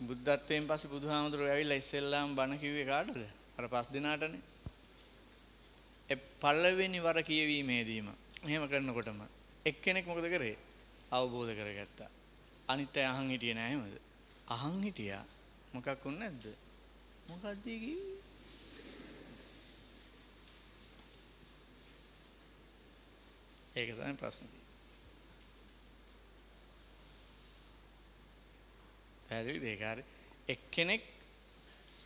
බුද්ධත්වයෙන් පස්සේ බුදුහාමුදුරුවෝ ඇවිල්ලා ඉස්සෙල්ලාම බණ කිව්වේ කාටද? අර පස් දිනාටනේ. ඒ පළවෙනි වර කියවීමේදීම එහෙම කරනකොටම එක්කෙනෙක් මොකද කරේ? අවබෝධ කරගත්තා. අනිත් අය අහන් හිටියේ නෑ එහෙමද? අහන් හිටියා. මොකක් වුනේ නැද්ද? මොකක්ද කිව්වේ? ඒක තමයි ප්‍රශ්නේ. පැහැදිලිද ඒක හරි? එක්කෙනෙක්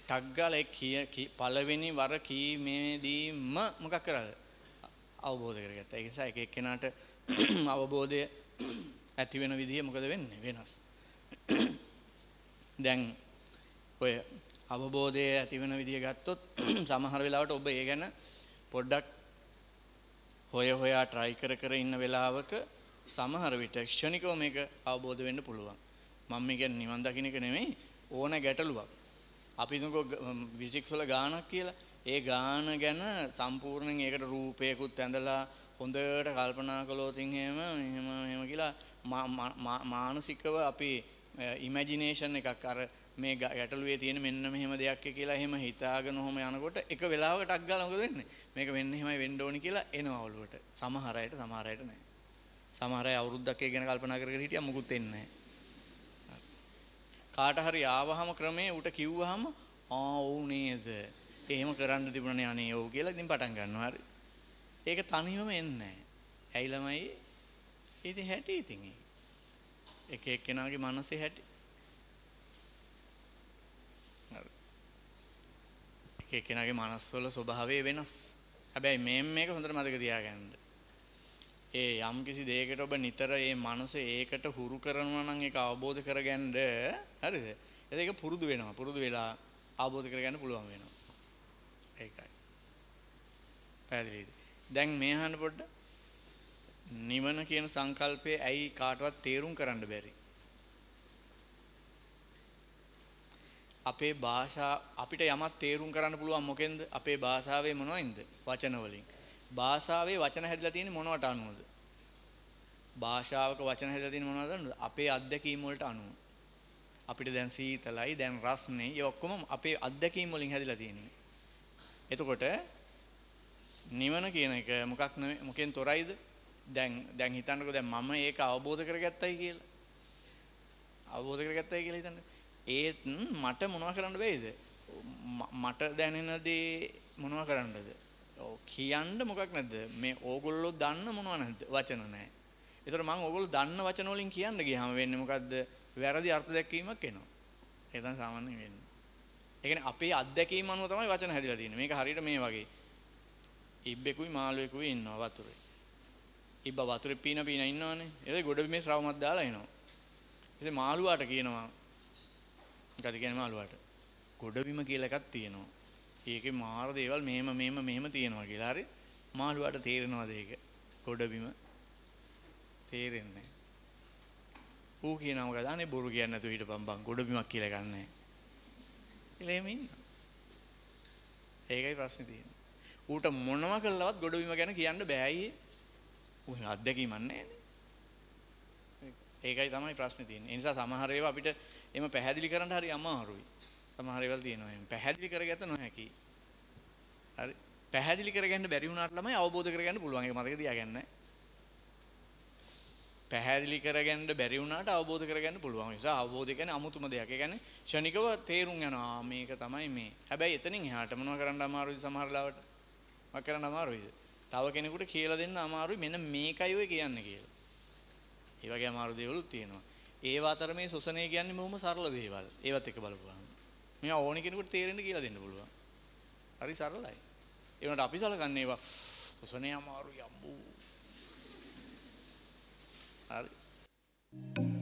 ටක් ගාලා ඒ කිය පළවෙනි වර කීමේදීම මොකක් කරාද? අවබෝධ කරගත්තා. ඒ නිසා එක එක්කෙනාට අවබෝධය ඇති වෙන විදිය මොකද වෙන්නේ? වෙනස්. දැන් ඔය අවබෝධය ඇති වෙන විදිය ගත්තොත් සමහර වෙලාවට ඔබ ඒ ගැන පොඩ්ඩක් හොය හොයා try කර කර ඉන්න වෙලාවක සමහර විට ක්ෂණිකව මේක අවබෝධ වෙන්න පුළුවන්. මම මේ කියන්නේ නිවන් දකින්න එක නෙමෙයි ඕන ගැටලුවක්. අපි හිතමුකෝ ෆිසික්ස් වල ගානක් කියලා. ඒ ගාන ගැන සම්පූර්ණයෙන් ඒකට රූපයකුත් ඇඳලා හොඳට කල්පනා කළොත් එහෙම එහෙම එහෙම කියලා මානසිකව අපි ඉමේජිනේෂන් එකක් අර මේ ගැටලුවේ තියෙන මෙන්න මෙහෙම දෙයක් කියලා එහෙම හිතාගෙන ඔහොම යනකොට එක වෙලාවකට අක් ගාලා මොකද වෙන්නේ මේක වෙන්න එහෙමයි වෙන්න ඕනි කියලා එනවා ඔළුවට සමහර අයට සමහර අයට නැහැ සමහර අය අවුරුද්දක් ඒ ගැන කල්පනා කර කර හිටියා මුකුත් එන්නේ නැහැ කාට හරි ආවහම ක්‍රමේ උට කිව්වහම ආ ඔව් නේද? එහෙම කරන්න තිබුණනේ අනේ ඔව් කියලා ඉතින් පටන් ගන්නවා. හරි. ඒක තනියම එන්නේ නැහැ. ඇයි ළමයි? ඉතින් හැටි ඉතින් ඒක එක එක්කෙනාගේ මනසේ හැටි. එක එක්කෙනාගේ මනස්වල ස්වභාවය වෙනස්. හැබැයි මේම් මේක හොඳට මතක තියාගන්න. ඒ යම් කිසි දෙයකට ඔබ නිතර ඒ මනස ඒකට හුරු කරනවා නම් ඒක අවබෝධ කරගන්න හරිද? ඒක පුරුදු වෙනවා. පුරුදු වෙලා අවබෝධ කරගන්න පුළුවන් වෙනවා. ඒකයි. පැහැදිලිද? දැන් මේ අහන්න පොඩ්ඩක්. නිවන කියන සංකල්පය ඇයි කාටවත් තේරුම් කරන්න බැරි? අපේ භාෂා අපිට යමක් තේරුම් කරන්න පුළුවන් මොකෙන්ද? අපේ භාෂාවේ මොනවෙන්ද? වචන වලින්. භාෂාවේ වචන හැදලා තියෙන්නේ මොනවට අනුවද? භාෂාවක වචන හැදලා තියෙන්නේ මොනවද අනුවද? අපේ අත්දැකීම් වලට අනුව. අපිට දැන් සීතලයි, දැන් රස්නේ, ඒ ඔක්කොම අපේ අත්දැකීම් වලින් හැදලා තියෙන්නේ. එතකොට නිවන කියන එක මොකක් නෙමෙයි මොකෙන් තොරයිද? දැන් දැන් හිතන්නකෝ දැන් මම ඒක අවබෝධ කරගත්තයි කියලා. අවබෝධ කරගත්තයි කියලා හිතන්නේ. ඒත් මට මොනව කරන්න බැයිද? මට දැනෙන දේ මොනව කරන්නද? ඔව් කියන්න මොකක් නැද්ද? මේ ඕගොල්ලෝ දන්න මොනව නැද්ද? වචන නැහැ. ඒතර මම ඕගොල්ලෝ දන්න වචන වලින් කියන්න ගියාම වෙන්නේ මොකද්ද? වැරදි අර්ථ දැක්වීමක් එනවා. ඒ තමයි සාමාන්‍යයෙන් වෙන්නේ. ඒ කියන්නේ අපේ අත්දැකීම් අනුව තමයි වචන හැදිලා තියෙන්නේ. මේක හරියට මේ වගේ. ඉබ්බෙකුයි මාළුවෙකුයි ඉන්නවා වතුරේ. ඉබ්බ වතුරේ පීන පීන ඉන්නවනේ. ඒක ගොඩ බිමේ ශ්‍රවමක් දාලා එනවා. ඉතින් මාළුවාට කියනවා මොකද කියන්නේ මාළුවාට? ගොඩබිම කියලා එකක් තියෙනවා. ඒකේ මාර දේවල් මෙහෙම මෙහෙම මෙහෙම තියෙනවා කියලා. හරි? මාළුවාට තේරෙනවද ඒක? ගොඩබිම තේරෙන්නේ නැහැ. ඌ කියනවා මොකද? අනේ බොරු කියන්නේ නැතුව හිටපන් බං. ගොඩබිමක් කියලා ගන්න නැහැ. කියලා එහෙම ඉන්නවා. ඒකයි ප්‍රශ්නේ තියෙන්නේ. ඌට මොනවා කළවත් ගොඩබිම ගැන කියන්න බෑයි. ඌ අත්දැකීමක් නැහැ ඒකයි තමයි ප්‍රශ්නේ තියෙන්නේ. ඒ නිසා සමහර ඒවා අපිට එම පැහැදිලි කරන්න හරි අමාරුයි. සමහර ඒවා තියෙනවා එහෙම. පැහැදිලි කරගත නොහැකි. හරි. පැහැදිලි කරගන්න බැරි වුණාට ළමයි අවබෝධ කරගන්න පුළුවන්. ඒක මතක තියාගන්න. පැහැදිලි කරගන්න බැරි වුණාට අවබෝධ කරගන්න පුළුවන්. ඒ නිසා අවබෝධය කියන්නේ අමුතුම දෙයක්. ඒ කියන්නේ ෂණිකව තේරුම් යනවා මේක තමයි මේ. හැබැයි එතනින් එහාට මොනව කරන්න අමාරුයි සමහර ලාවට. මොකක් කරන්න අමාරුයිද? තව කෙනෙකුට කියලා දෙන්න අමාරුයි මෙන්න මේකයි ඔය කියන්නේ කියලා. ඒ වගේ අමාරු දේවලුත් තියෙනවා. ඒව අතර මේ සොසනය කියන්නේ බොහොම සරල දේවල්. ඒවත් එක බලපුවාම. මේවා ඕනි කෙනෙකුට තේරෙන්න කියලා දෙන්න පුළුවන්. හරි සරලයි. ඒ වුණාට අපි සලකන්නේ ඒවා සොසනය අමාරු යම්බු. හරි.